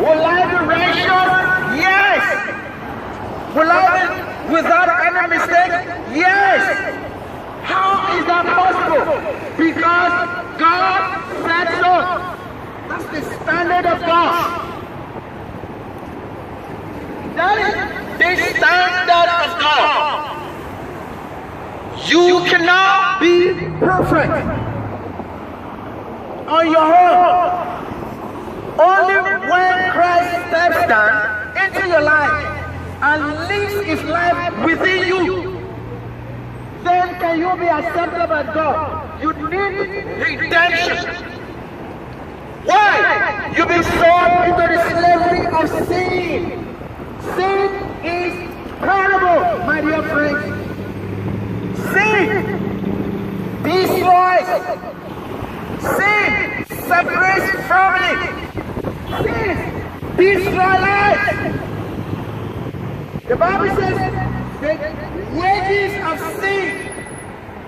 Will I be righteous? Yes. Will I be without any mistake? Yes. How is that possible? Because God said so. That's the standard of God. That is the standard of God. You cannot be perfect on your own. Only his life within you, then can you be accepted by God. You need redemption. Why? You've been sold into the slavery of sin. Sin is terrible, my dear friends. Sin destroys. Sin separates family. Sin destroys life. The Bible says the wages of sin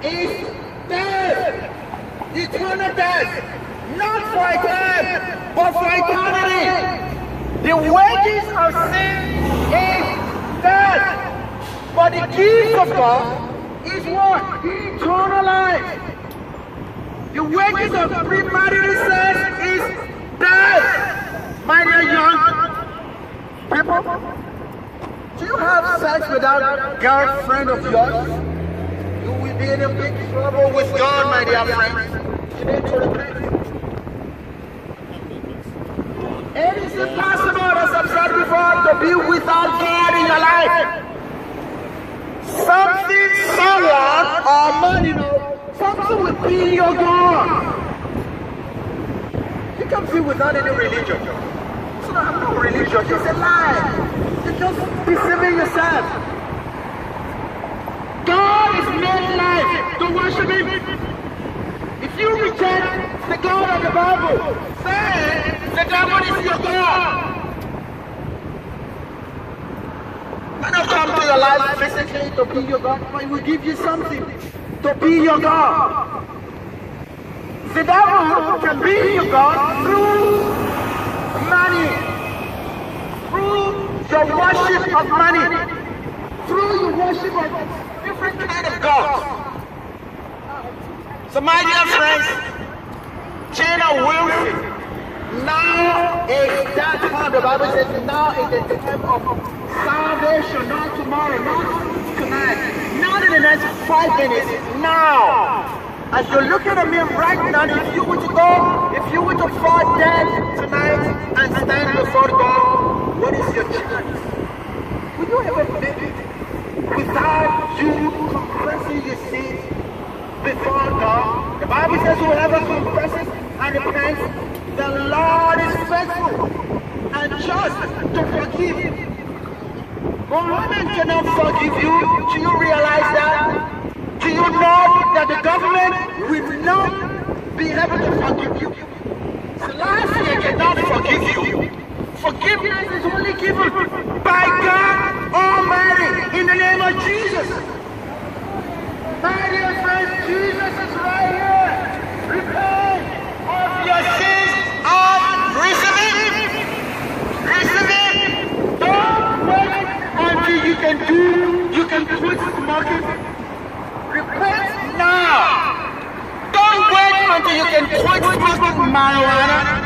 is death, eternal death. Not for a time, but for eternity. The wages of sin is death. But the gift of God is what? Eternal life. The wages of premarital sex is death. My dear young people, do you have sex without a girlfriend of yours? You will be in a big trouble with God, my dear friends. You need to repent. It is impossible, as I've said before, to be without God in your life. Something, someone, or money, you know, something will be your God. You can't be without any religion. So I have no religion. It's a lie. You're just deceiving yourself. God is made life to Him. If you reject the God of the Bible, then the devil is your God. I don't come to your life physically to be your God, but he will give you something to be your God. The devil can be your God through money, through your worship of money, through your worship of different kind of gods. So my dear friends, China Wilson, now is that time, the Bible says now is the time of salvation, not tomorrow, not tonight, not in the next five minutes, now. As you're looking at me right now, if you were to go, if you were to fall dead tonight and stand before God, what is your chance? Will you ever make it without you confessing your sins before God? The Bible says whoever confesses and repents the Lord is faithful and just to forgive. Muhammad cannot forgive you. Do you realize that? Do you know that the government will not be able to forgive you? Selassie cannot forgive you. Forgiveness is only given by God Almighty in the name of Jesus. My dear friends, Jesus is right here. Repent of your sins. you can do, you can quit smoking. Repent now. Don't wait until you can quit smoking marijuana.